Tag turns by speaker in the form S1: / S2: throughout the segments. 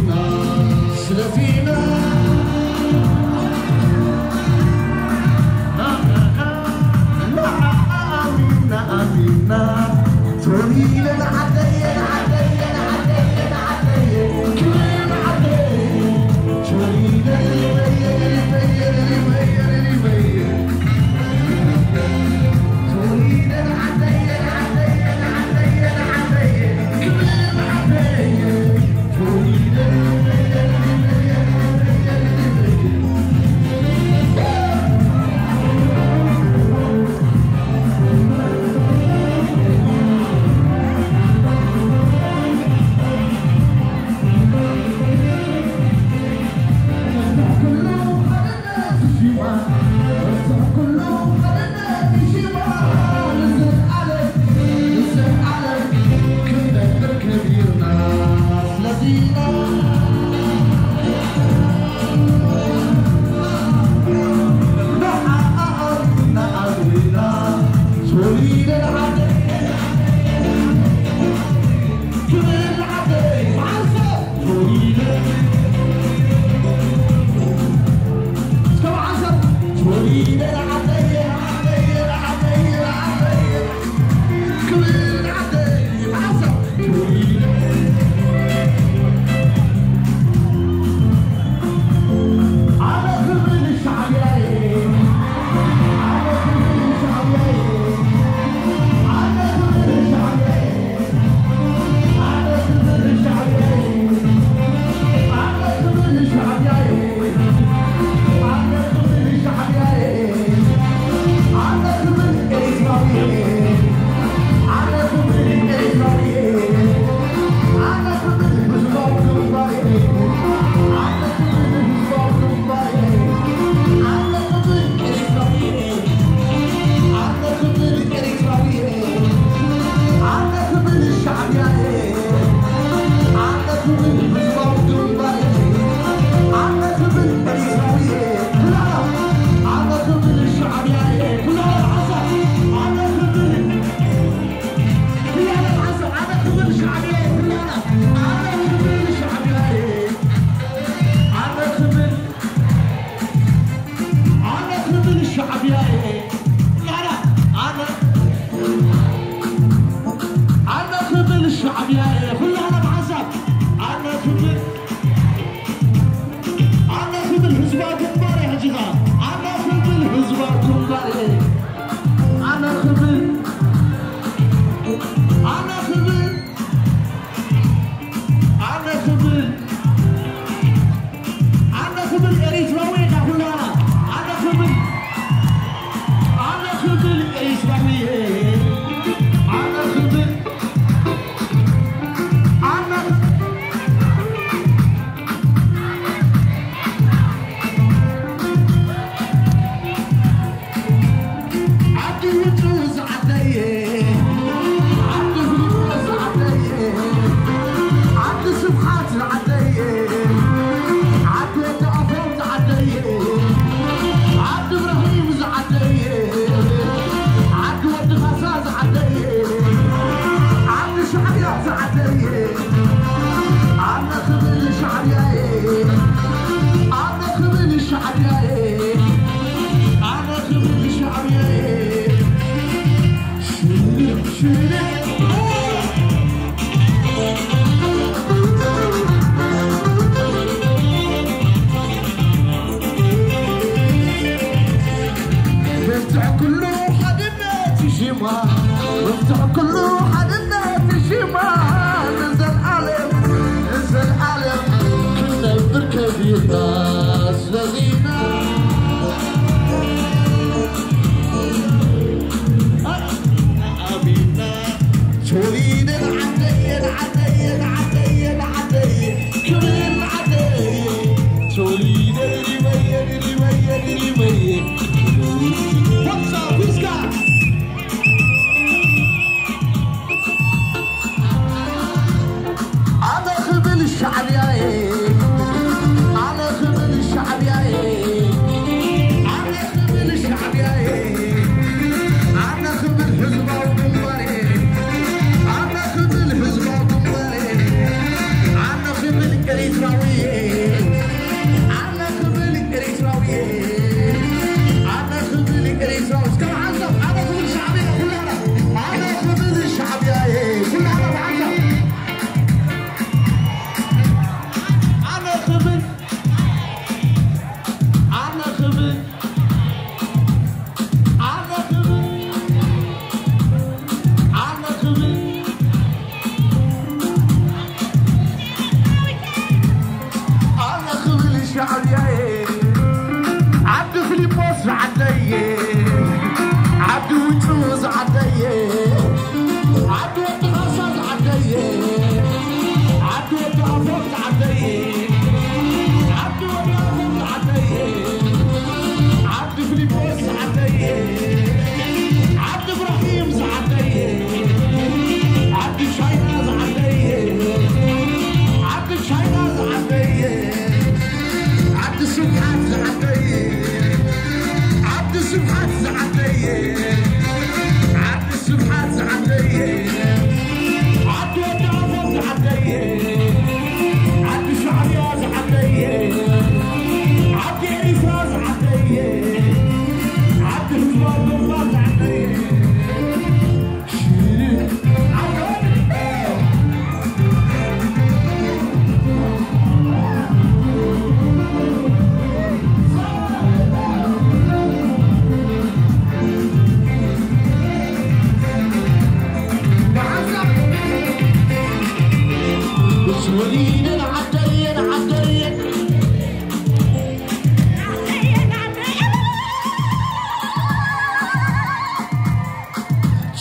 S1: Serafina,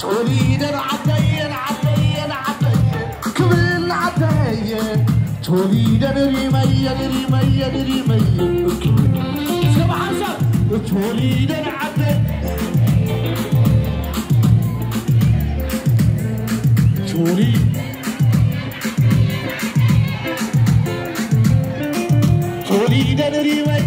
S1: تريد العتية العتية العتية كبر العتية تريد الرمية الرمية الرمية سبع حسن. تريد العتية تريد. تريد الرمية